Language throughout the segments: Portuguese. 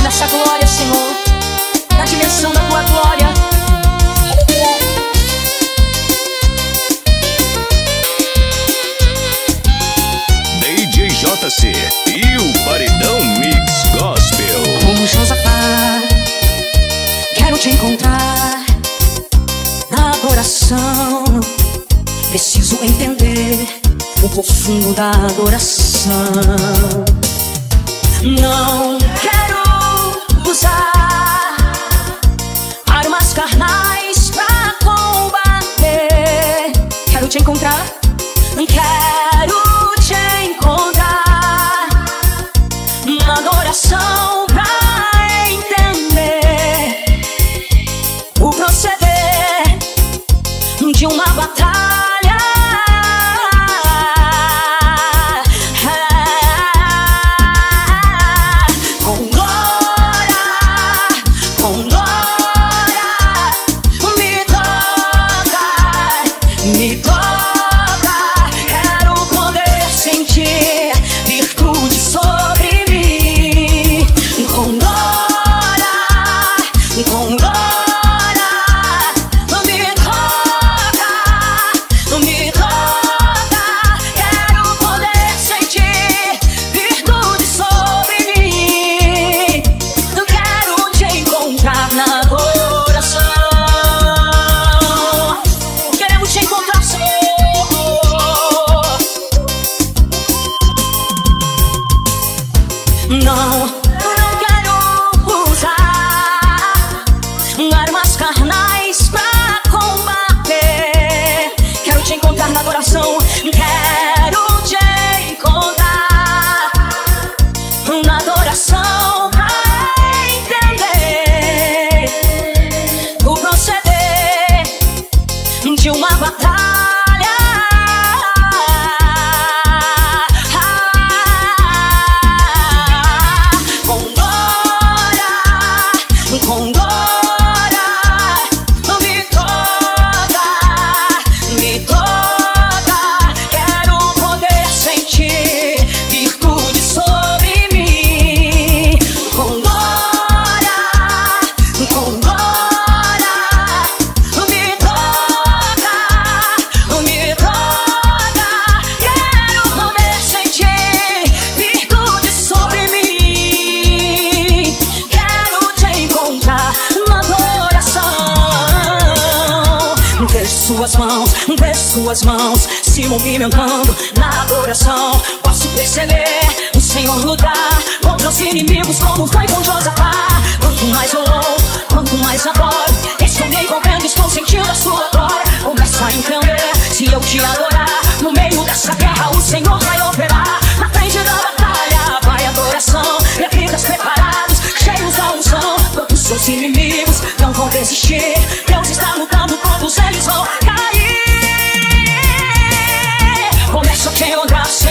nessa glória, Senhor, na dimensão da tua glória. DJ JC e o Paredão Mix Gospel. Como Josafá, quero te encontrar na adoração. Preciso entender o profundo da adoração. Não quero carnais pra combater. Quero te encontrar, suas mãos se movimentando na adoração. Posso perceber o Senhor lutar contra os inimigos, como foi com Josafá. Quanto mais eu louvo, quanto mais adoro, estou me envolvendo, estou sentindo a sua glória. Começo a entender, se eu te adorar, no meio dessa guerra o Senhor vai operar. Na frente da batalha vai adoração, vidas preparados, cheios da unção. Todos seus inimigos não vão desistir. Deus está lutando, todos eles vão cair. Começa a te encontrar, Senhor.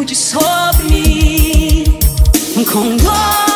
Virtude sobre mim. Com Posso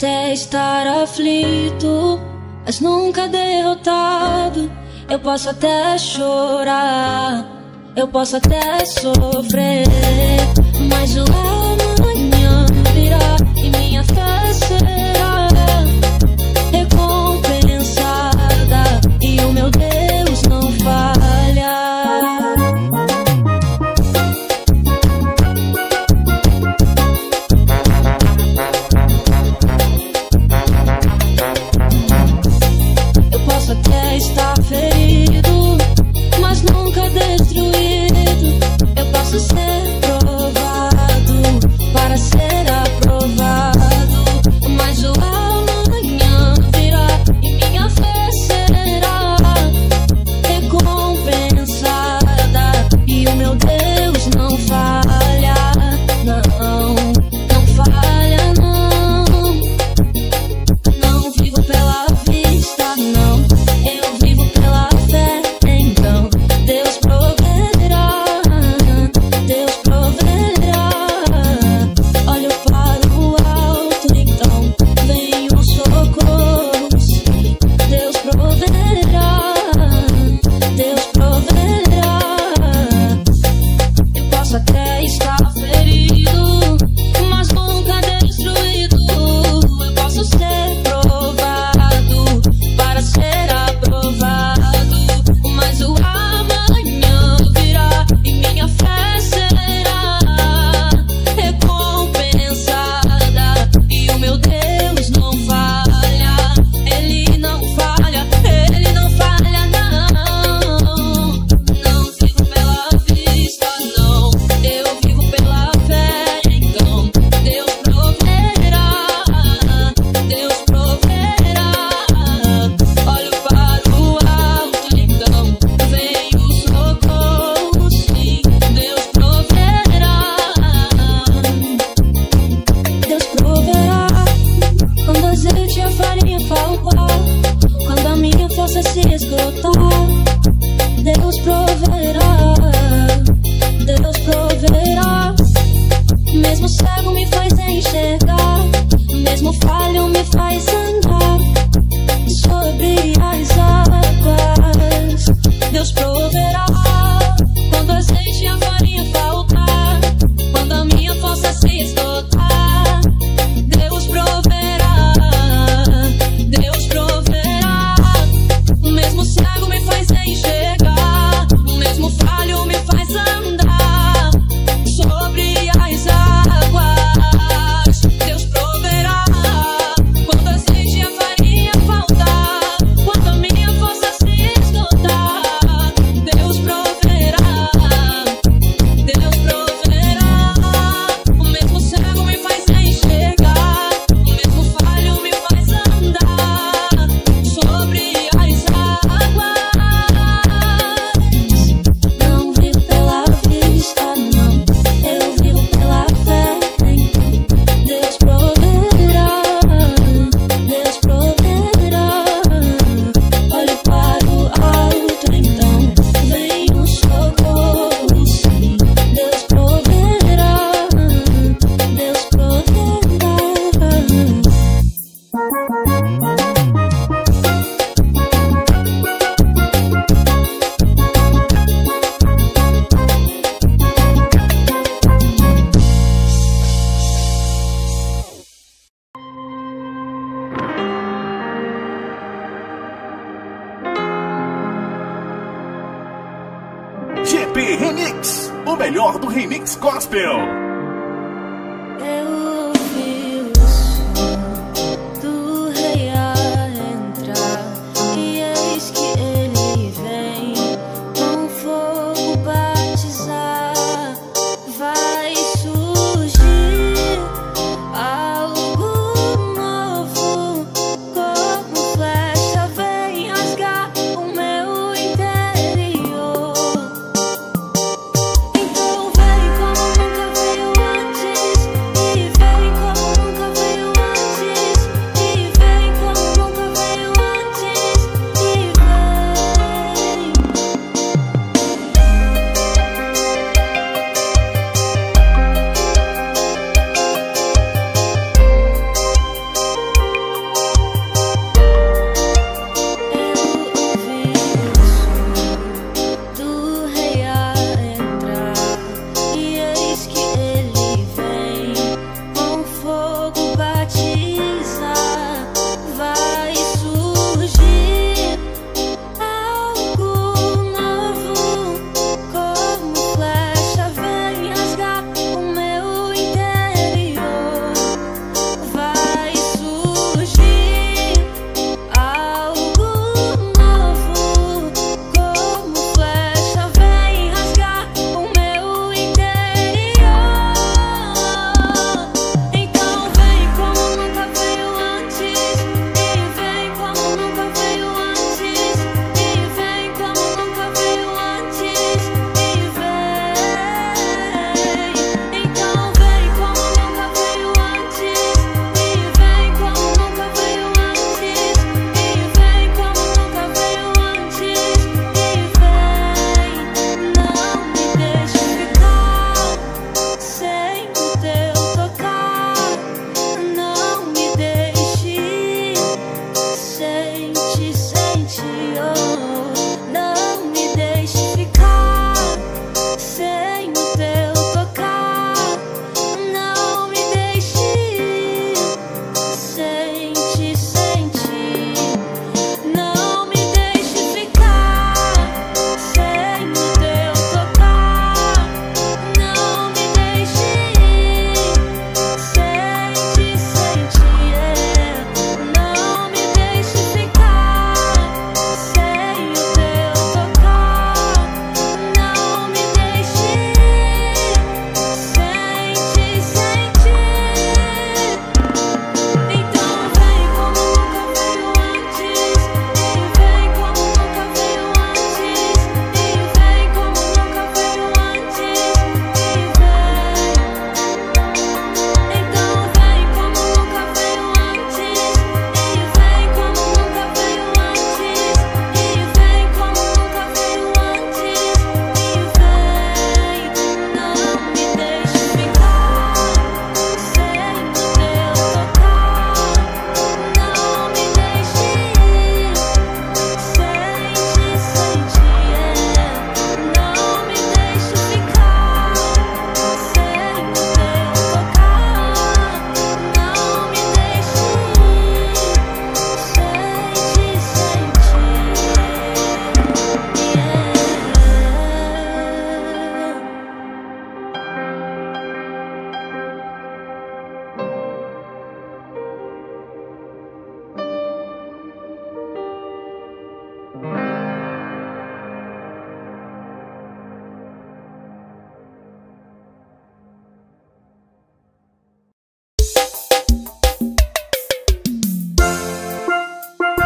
até estar aflito, mas nunca derrotado. Eu posso até chorar, eu posso até sofrer, mas o amanhã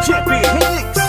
se a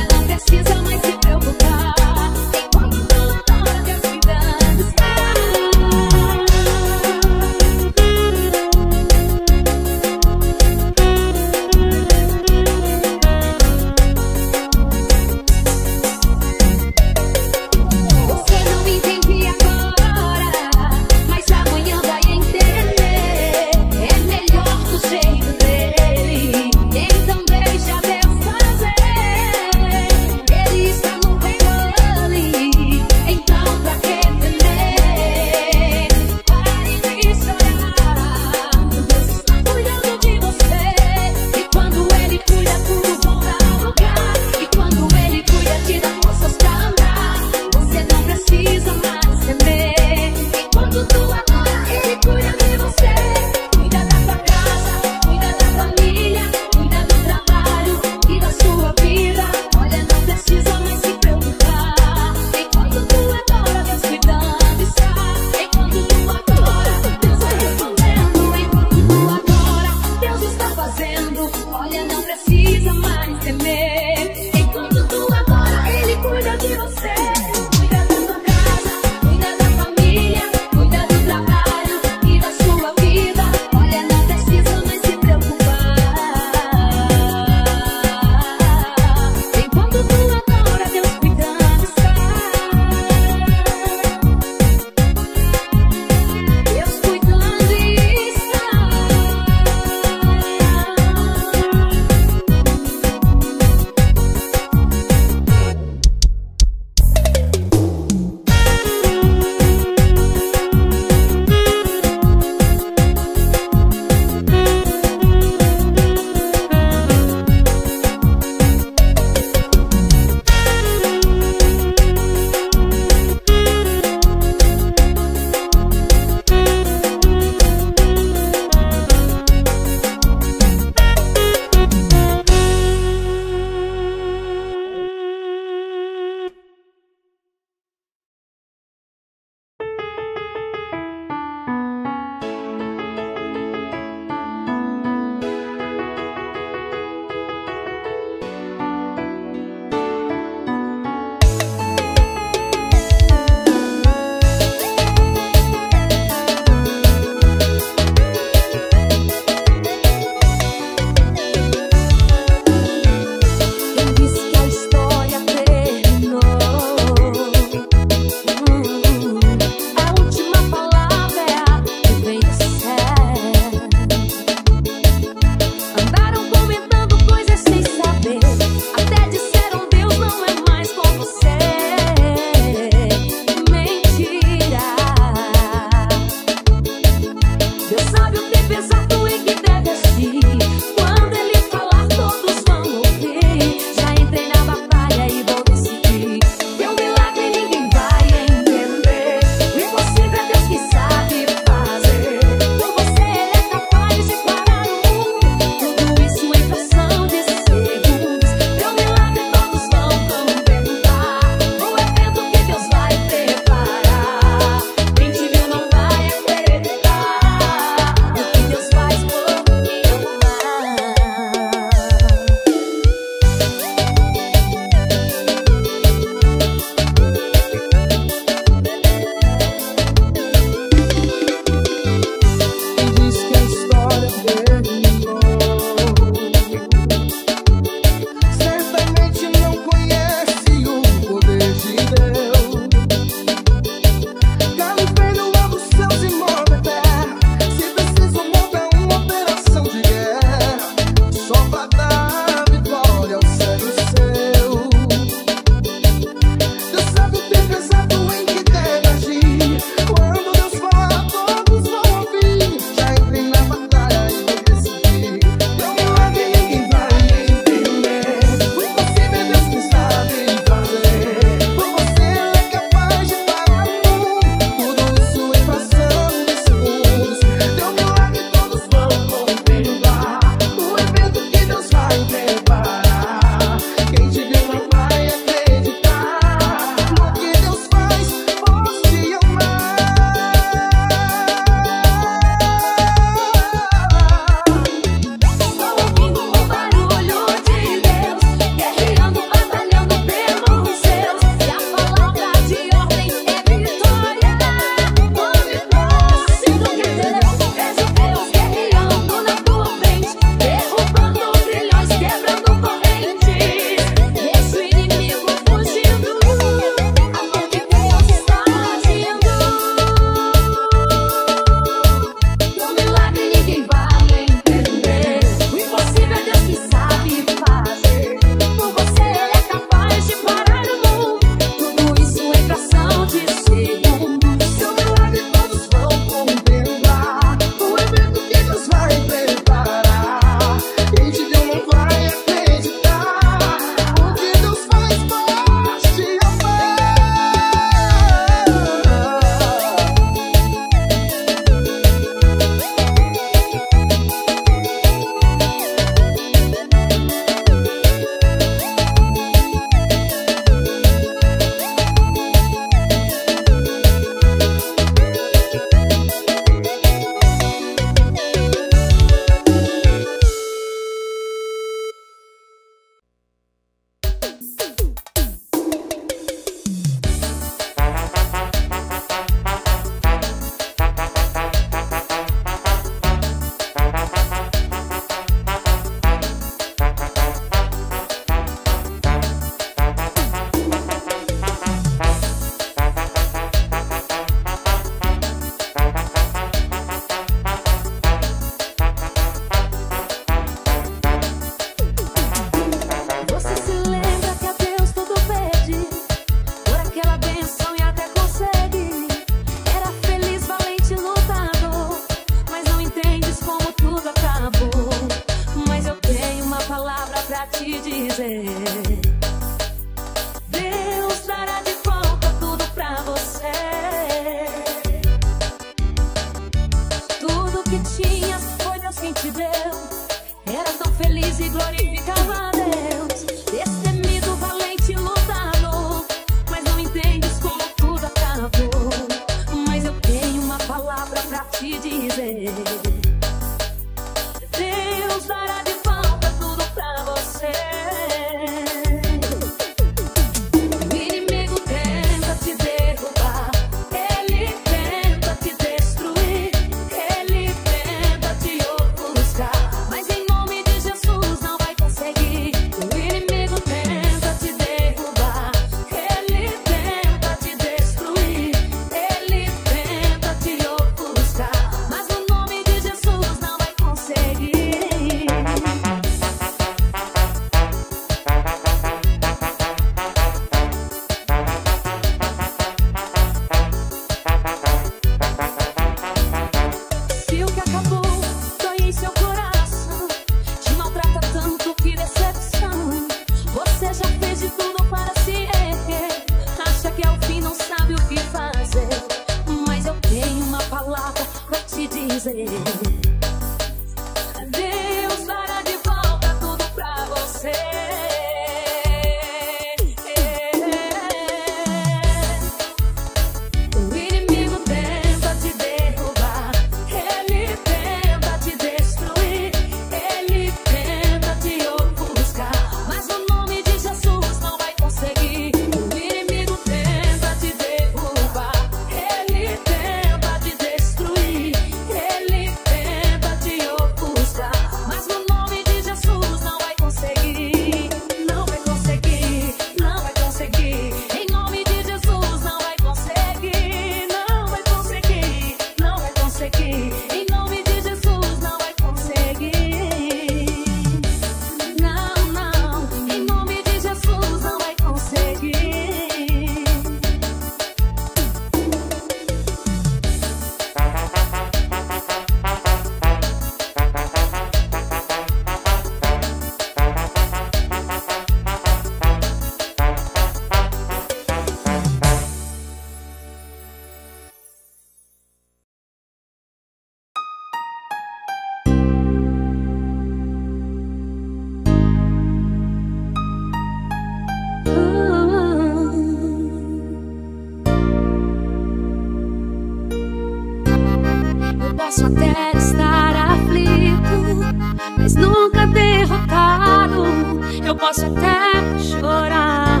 posso até chorar,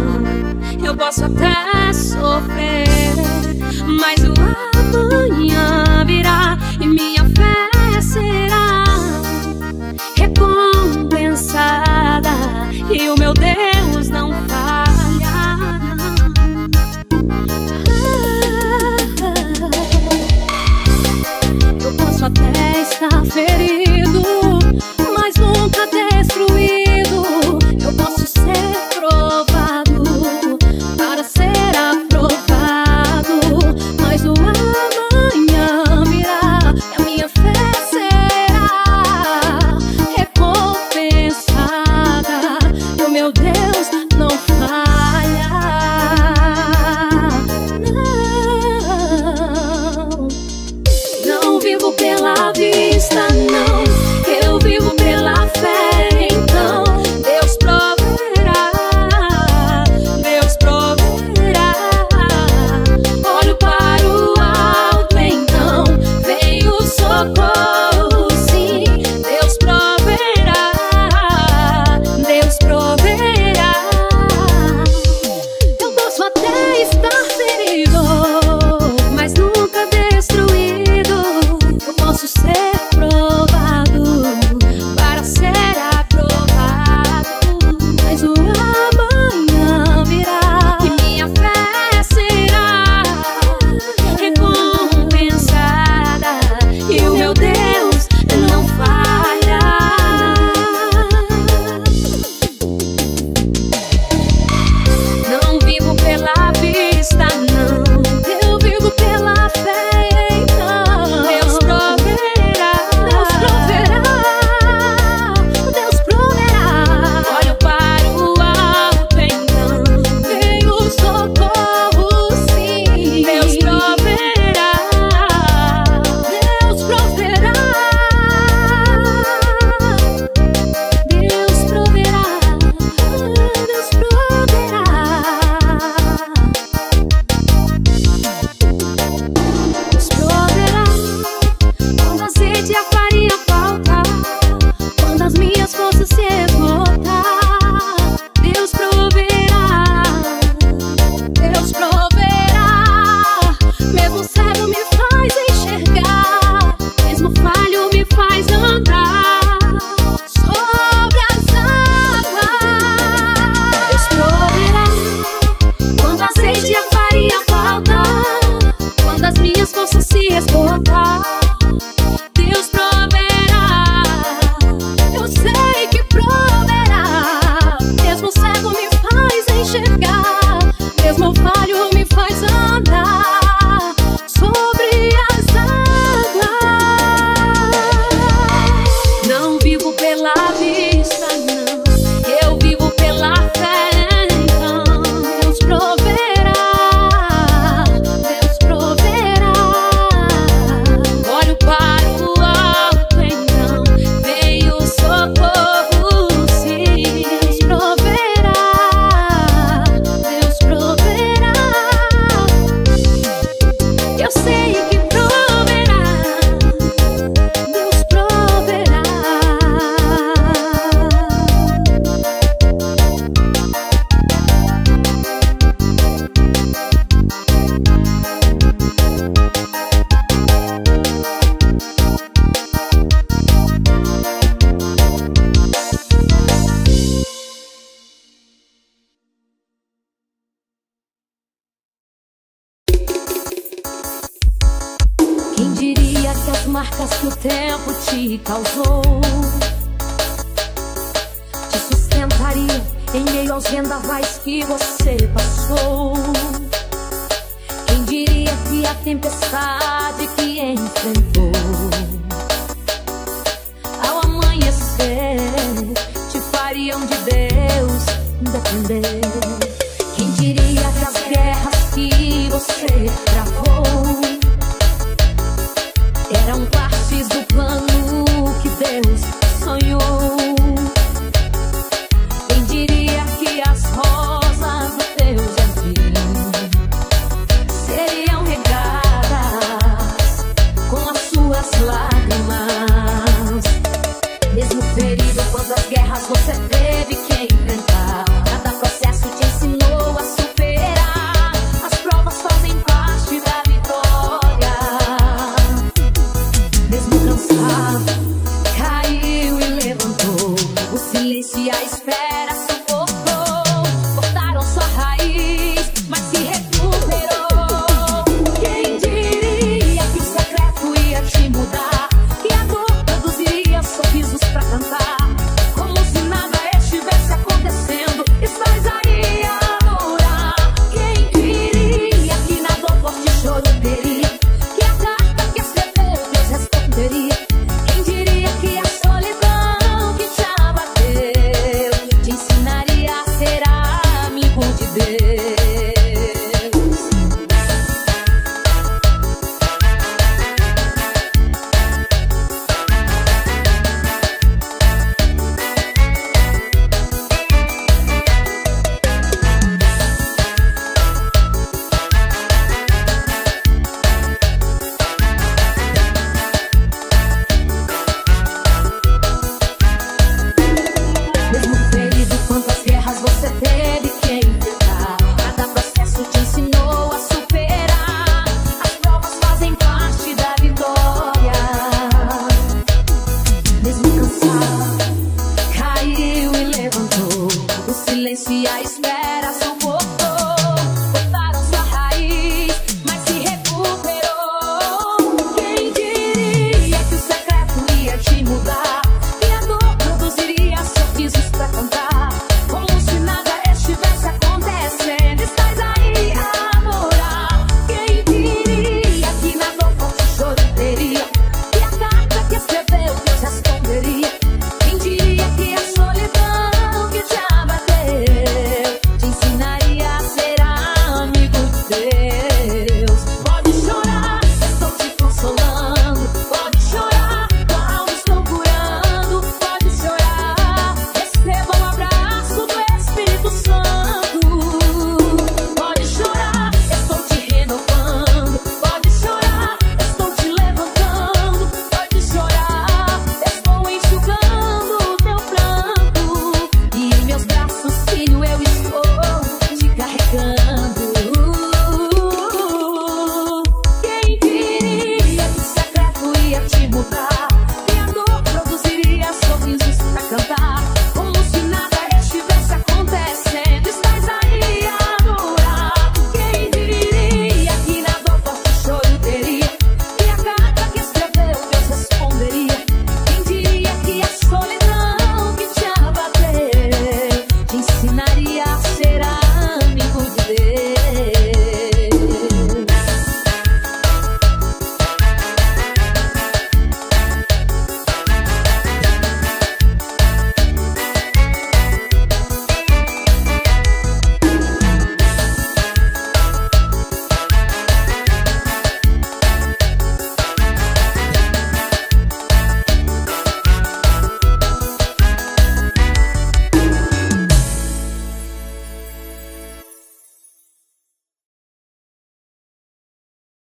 eu posso até sofrer, mas o